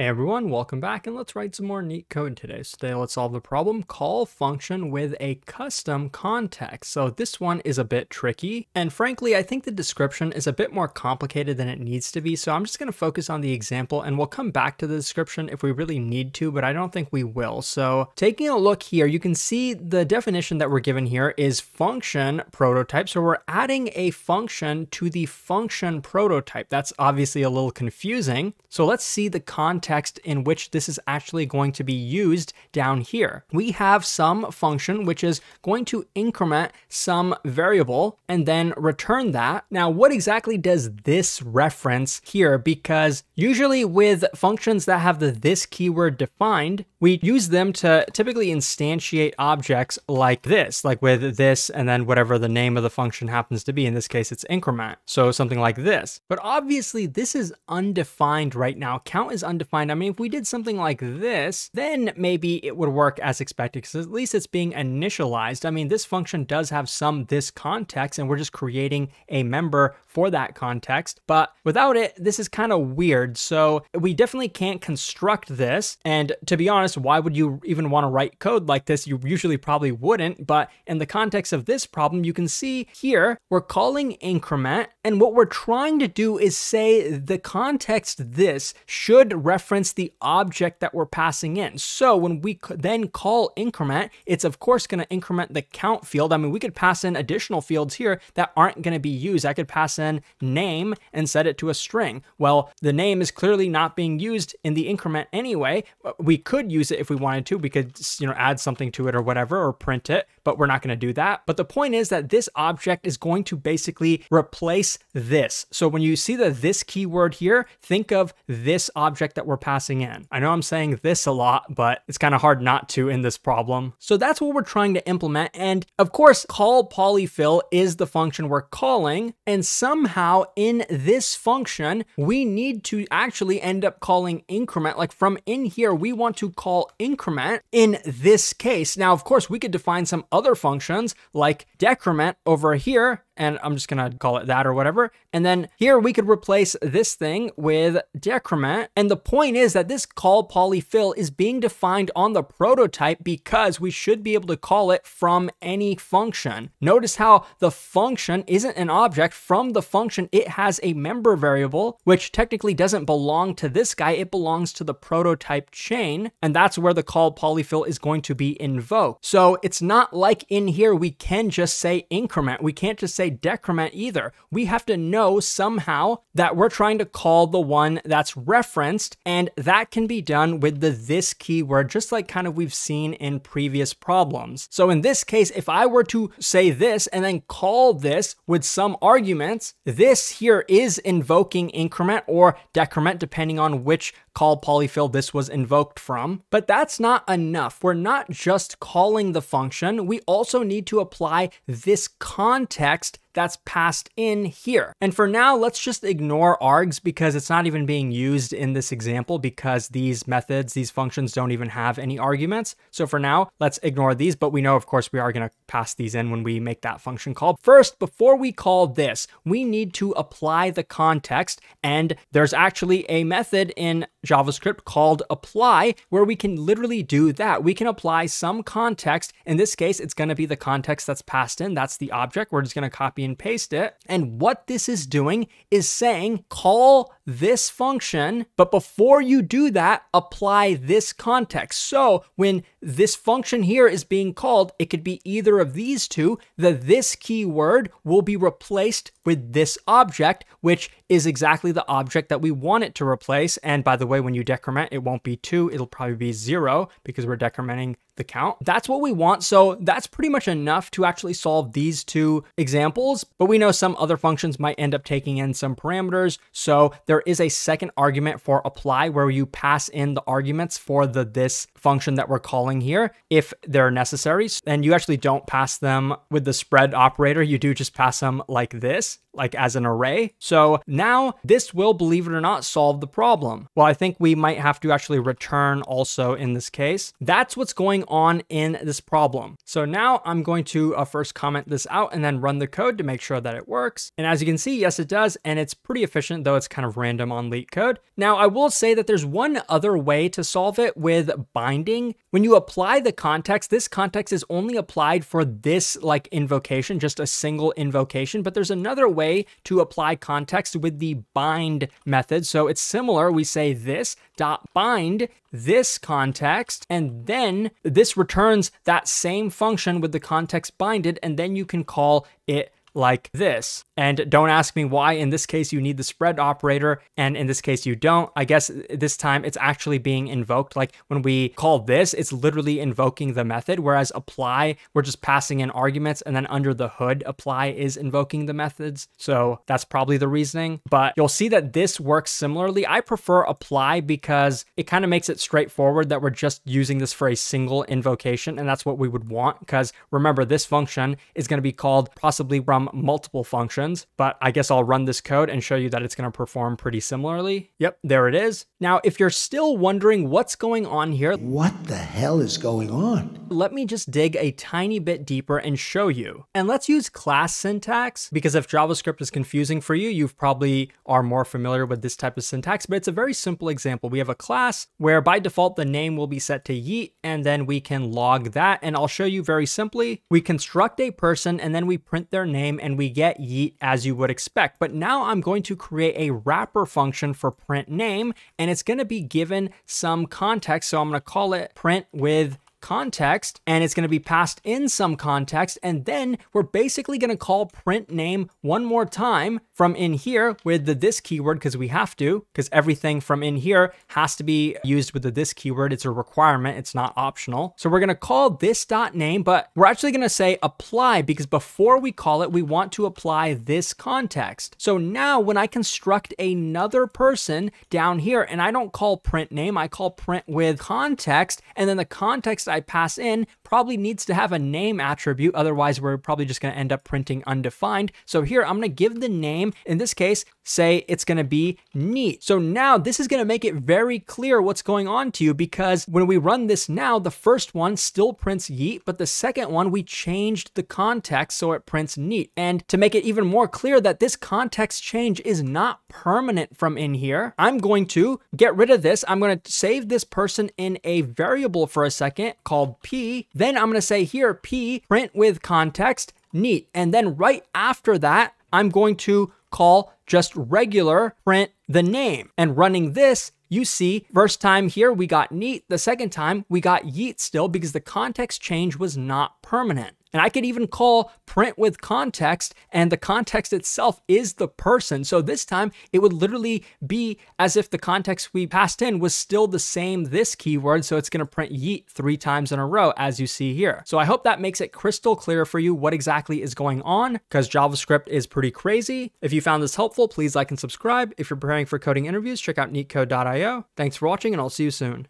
Hey everyone, welcome back and let's write some more neat code today. So today let's solve the problem call function with a custom context. So this one is a bit tricky and frankly I think the description is a bit more complicated than it needs to be. So I'm just going to focus on the example and we'll come back to the description if we really need to, but I don't think we will. So taking a look here, you can see the definition that we're given here is function prototype. So we're adding a function to the function prototype. That's obviously a little confusing. So let's see the context context in which this is actually going to be used down here. We have some function which is going to increment some variable and then return that. Now, what exactly does this reference here? Because usually with functions that have the this keyword defined, we use them to typically instantiate objects like this, like with this and then whatever the name of the function happens to be. In this case, it's increment. So something like this. But obviously this is undefined right now. Count is undefined I mean, if we did something like this, then maybe it would work as expected because at least it's being initialized. I mean, this function does have some this context and we're just creating a member for that context. But without it, this is kind of weird. So we definitely can't construct this. And to be honest, why would you even want to write code like this? You usually probably wouldn't. But in the context of this problem, you can see here, we're calling increment. And what we're trying to do is say the context this should reference reference the object that we're passing in. So when we then call increment, it's of course going to increment the count field. I mean, we could pass in additional fields here that aren't going to be used. I could pass in name and set it to a string. Well, the name is clearly not being used in the increment anyway. Uh, we could use it if we wanted to. We could, you know, add something to it or whatever, or print it, but we're not going to do that. But the point is that this object is going to basically replace this. So when you see the this keyword here, think of this object that we're passing in. I know I'm saying this a lot, but it's kind of hard not to in this problem. So that's what we're trying to implement. And of course, call polyfill is the function we're calling. And somehow in this function, we need to actually end up calling increment. Like from in here, we want to call increment in this case. Now, of course, we could define some other functions like decrement over here and I'm just gonna call it that or whatever. And then here we could replace this thing with decrement. And the point is that this call polyfill is being defined on the prototype because we should be able to call it from any function. Notice how the function isn't an object. From the function, it has a member variable, which technically doesn't belong to this guy. It belongs to the prototype chain. And that's where the call polyfill is going to be invoked. So it's not like in here, we can just say increment. We can't just say decrement either. We have to know somehow that we're trying to call the one that's referenced, and that can be done with the this keyword, just like kind of we've seen in previous problems. So in this case, if I were to say this and then call this with some arguments, this here is invoking increment or decrement, depending on which call polyfill this was invoked from. But that's not enough. We're not just calling the function, we also need to apply this context that's passed in here. And for now, let's just ignore args because it's not even being used in this example because these methods, these functions don't even have any arguments. So for now, let's ignore these, but we know, of course, we are gonna pass these in when we make that function call. First, before we call this, we need to apply the context and there's actually a method in JavaScript called apply where we can literally do that. We can apply some context. In this case, it's gonna be the context that's passed in. That's the object. We're just gonna copy copy and paste it. And what this is doing is saying call this function, but before you do that, apply this context. So when this function here is being called, it could be either of these two. The this keyword will be replaced with this object, which is exactly the object that we want it to replace. And by the way, when you decrement, it won't be two, it'll probably be zero because we're decrementing the count. That's what we want. So that's pretty much enough to actually solve these two examples, but we know some other functions might end up taking in some parameters. So there is a second argument for apply where you pass in the arguments for the this function that we're calling here if they're necessary. And you actually don't pass them with the spread operator. You do just pass them like this like as an array. So Now, this will, believe it or not, solve the problem. Well, I think we might have to actually return also in this case. That's what's going on in this problem. So now I'm going to uh, first comment this out and then run the code to make sure that it works. And as you can see, yes, it does. And it's pretty efficient, though it's kind of random on LeetCode. Now, I will say that there's one other way to solve it with binding. When you apply the context, this context is only applied for this like invocation, just a single invocation. But there's another way to apply context with the bind method. So it's similar. We say this dot bind this context, and then this returns that same function with the context binded, and then you can call it like this. And don't ask me why in this case you need the spread operator and in this case you don't. I guess this time it's actually being invoked. Like when we call this, it's literally invoking the method, whereas apply, we're just passing in arguments and then under the hood, apply is invoking the methods. So that's probably the reasoning. But you'll see that this works similarly. I prefer apply because it kind of makes it straightforward that we're just using this for a single invocation. And that's what we would want because remember, this function is going to be called possibly from multiple functions, but I guess I'll run this code and show you that it's going to perform pretty similarly. Yep, there it is. Now, if you're still wondering what's going on here, what the hell is going on? Let me just dig a tiny bit deeper and show you. And let's use class syntax because if JavaScript is confusing for you, you probably are more familiar with this type of syntax, but it's a very simple example. We have a class where by default the name will be set to yeet and then we can log that. And I'll show you very simply. We construct a person and then we print their name name and we get yeet as you would expect. But now I'm going to create a wrapper function for print name and it's going to be given some context. So I'm going to call it print with context and it's going to be passed in some context and then we're basically going to call print name one more time from in here with the this keyword because we have to because everything from in here has to be used with the this keyword. It's a requirement. It's not optional. So we're going to call this dot name but we're actually going to say apply because before we call it we want to apply this context. So now when I construct another person down here and I don't call print name I call print with context and then the context I pass in probably needs to have a name attribute. Otherwise, we're probably just going to end up printing undefined. So here, I'm going to give the name, in this case, say it's going to be neat. So now this is going to make it very clear what's going on to you because when we run this now, the first one still prints yeet, but the second one, we changed the context so it prints neat. And to make it even more clear that this context change is not permanent from in here, I'm going to get rid of this. I'm going to save this person in a variable for a second called p. Then I'm going to say here, p, print with context, neat. And then right after that, I'm going to call just regular print the name. And running this, you see, first time here we got neat, the second time we got yeet still because the context change was not permanent. And I could even call print with context, and the context itself is the person. So this time it would literally be as if the context we passed in was still the same this keyword. So it's going to print yeet three times in a row, as you see here. So I hope that makes it crystal clear for you what exactly is going on, because JavaScript is pretty crazy. If you found this helpful, please like and subscribe. If you're preparing for coding interviews, check out neetcode.io. Thanks for watching, and I'll see you soon.